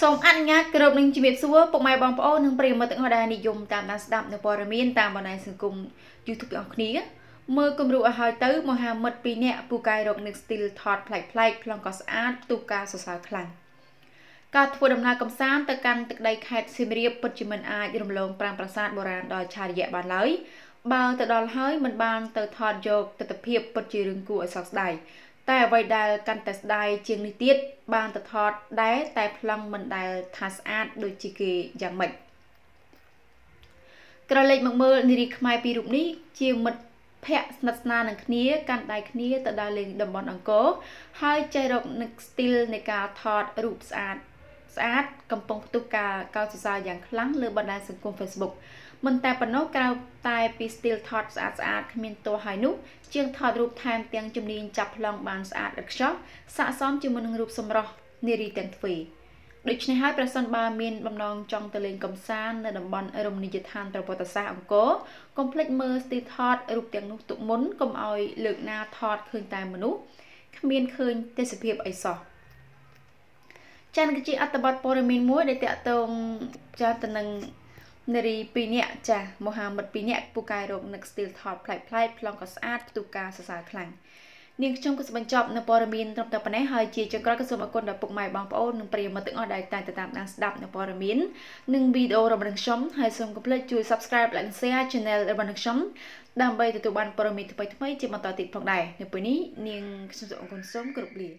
សូមអនុញ្ញាតគោរពនឹងជំរាបសួរពុកម៉ែបងប្អូននិងប្រិយមិត្តទាំងអស់ដែលនិយមតាមដានស្ដាប់នៅព័ត៌មានតាមបណ្ដាញសង្គម YouTube ទាំងអស់គ្នាមើលគំរូឲ្យហើយទៅមហាមិត្ត2នាក់ពូកែរកនឹកស្ទីលថតប្លែកប្លែកប្លង់ក៏ស្អាតផ្ទុះការសរសើរខ្លាំងការធ្វើដំណើរកំសាន្តទៅកាន់ទឹកដីខេត្តសៀមរាបពិតជាមិនអាចរំលងប្រាំប្រាសាទបុរាណដល់ឆារយៈបានឡើយបើទៅដល់ហើយមិនបានទៅថតយកទស្សនវិជ្ជាពិតជារឿងគួរឲ្យសោកស្ដាយ តែអ្វីដែលកាន់តែស្ដាយជាងនេះទៀតបានទៅថតដែរតែប្លង់មិនដែលថាស្អាតដូចជាគេយ៉ាងម៉េចក្រឡេកមកមើលនារីខ្មែរពីររូបនេះជាមិត្តភ័ក្តិស្និទ្ធស្នាលនឹងគ្នាកាន់ដៃគ្នាទៅដល់លេងតំបន់អង្គរហើយចេះរកនឹកស្ទីលនៃការថតរូបស្អាត ស្អាតកំពុងផ្ទុះការកោតសរសើរយ៉ាងខ្លាំងលើបណ្ដាញសង្គម Facebook មិនតែប៉ុណ្ណោះក្រៅតែពី still ថតស្អាតស្អាតគ្មានទោះហើយនោះជាងថតរូបថែមទាំងជំនាញចាប់ប្លង់បានស្អាតឥតខ្ចោះស័កសមជាមួយនឹងរូបសម្រស់នារីទាំងទ្វេដូច្នេះហើយប្រសិនបើមានបំណងចង់ទៅលេងកំសាន្តនៅតំបន់រមណីយដ្ឋានប្រវត្តិសាស្ត្រអង្គរកុំភ្លេចមើល still ថតរូបទាំងនោះទុកមុនកុំឲ្យលើកណាថតឃើញតែមនុស្សគ្មានឃើញទេសភាពអីសោះ ចានគឺជាអត្តបទព័ត៌មានមួយដែលតកតងចាទៅនឹងនារី2នាក់ចាស់មហាមិត្ត2នាក់ពូកែរោគនឹក steel thought ផ្លែកផ្លែកប្លង់ក៏ស្អាតផ្ទុះការសរសើរខ្លាំងនាងខ្ញុំក៏សូមបញ្ចប់នៅព័ត៌មានត្រឹមតែប៉ុណ្ណេះហើយជាចុងក្រោយក៏សូមអរគុណដល់ពុកម៉ែបងប្អូននិងប្រិយមិត្តទាំងអស់ដែលតែងតែតាមដានស្ដាប់នៅព័ត៌មាននិងវីដេអូរបស់ខ្ញុំហើយសូមកុំភ្លេចជួយ Subscribe like share Channel របស់ខ្ញុំដើម្បីទទួលបានព័ត៌មានថ្មីៗជាបន្តទៀតផងដែរនៅពេលនេះនាងខ្ញុំសូមអរគុណសូមគោរពលា